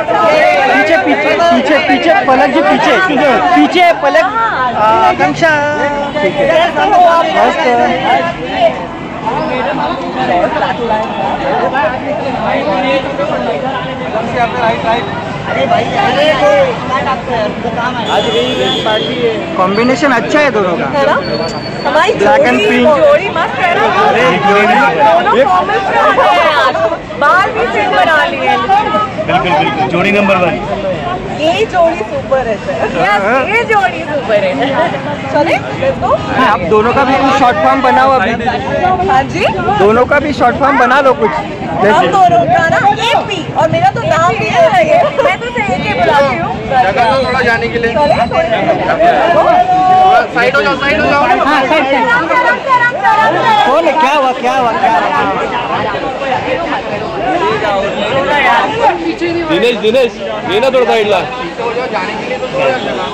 पीछे पीछे पीछे पीछे पलक जी पीछे पीछे पलक। आकांक्षा। मस्त। राइट राइट है मस्त कॉम्बिनेशन अच्छा है दोनों का। है हमारी Black and जोड़ी जोड़ी मस्त है ना? अरे जोड़ी दोनों कॉमन फ्रॉम है यार बाल भी सेम बना लिए। बिल्कुल बिल्कुल। जोड़ी नंबर वन ये जोड़ी सुपर है सर हाँ। ये जोड़ी सुपर है। चले हाँ आप दोनों का भी कुछ शॉर्ट फॉर्म बनाओ अभी। हाँ जी। दोनों का भी शॉर्ट फॉर्म बना लो कुछ। हम दोनों का ना एपी तो है ये मैं तो सही के बुलाती हूँ जगह दो थोड़ा जाने के लिए साइड हो जाओ साइड हो जाओ हाँ साइड साइड कौन क्या हुआ क्या हुआ क्या हुआ दिनेश दिनेश ये ना थोड़ा हो जाओ जाने के लिए तो थोड़ा जगह